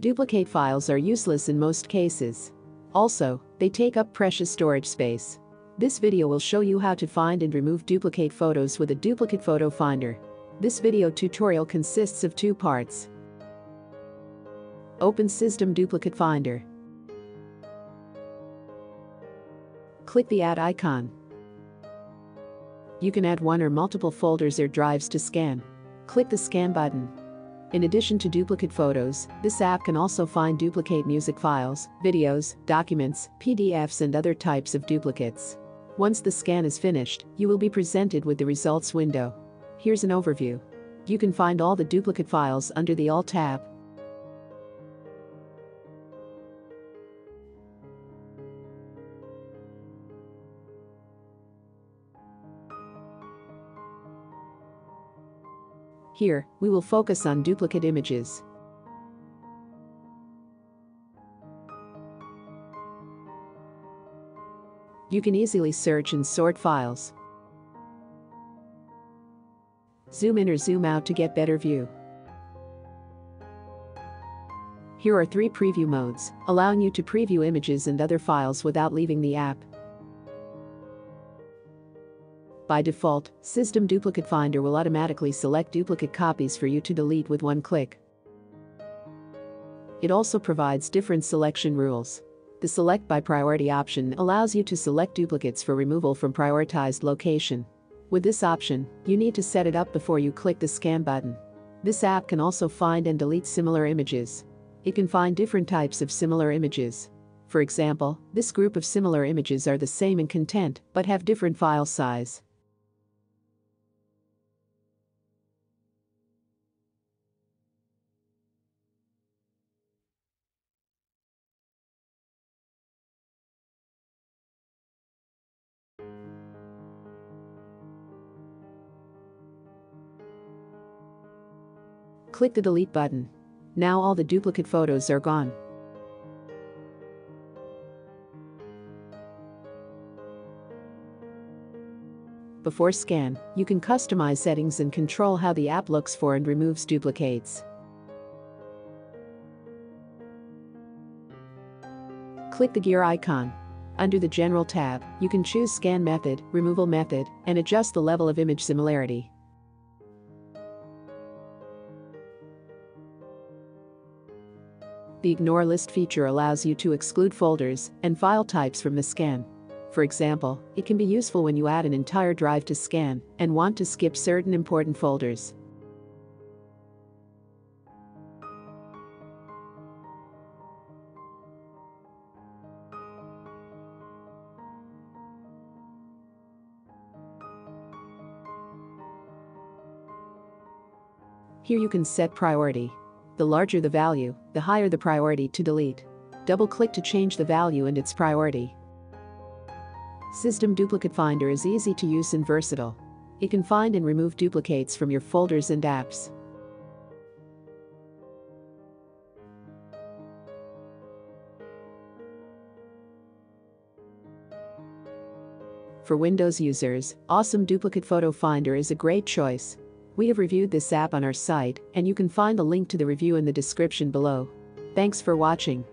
Duplicate files are useless in most cases. Also, they take up precious storage space. This video will show you how to find and remove duplicate photos with a duplicate photo finder. This video tutorial consists of two parts. Open Cisdem Duplicate Finder. Click the Add icon. You can add one or multiple folders or drives to scan. Click the Scan button. In addition to duplicate photos, this app can also find duplicate music files, videos, documents, PDFs and other types of duplicates. Once the scan is finished, you will be presented with the results window. Here's an overview. You can find all the duplicate files under the All tab. Here, we will focus on duplicate images. You can easily search and sort files. Zoom in or zoom out to get better view. Here are three preview modes, allowing you to preview images and other files without leaving the app. By default, Cisdem Duplicate Finder will automatically select duplicate copies for you to delete with one click. It also provides different selection rules. The Select by Priority option allows you to select duplicates for removal from prioritized location. With this option, you need to set it up before you click the Scan button. This app can also find and delete similar images. It can find different types of similar images. For example, this group of similar images are the same in content but have different file size. Click the delete button. Now all the duplicate photos are gone. Before scan, you can customize settings and control how the app looks for and removes duplicates. Click the gear icon. Under the General tab, you can choose Scan Method, Removal Method, and adjust the level of image similarity. The Ignore List feature allows you to exclude folders and file types from the scan. For example, it can be useful when you add an entire drive to scan and want to skip certain important folders. Here you can set priority the larger the value, the higher the priority to delete. Double-click to change the value and its priority. Cisdem Duplicate Finder is easy to use and versatile. It can find and remove duplicates from your folders and apps. For Windows users, Awesome Duplicate Photo Finder is a great choice. We have reviewed this app on our site, and you can find the link to the review in the description below. Thanks for watching.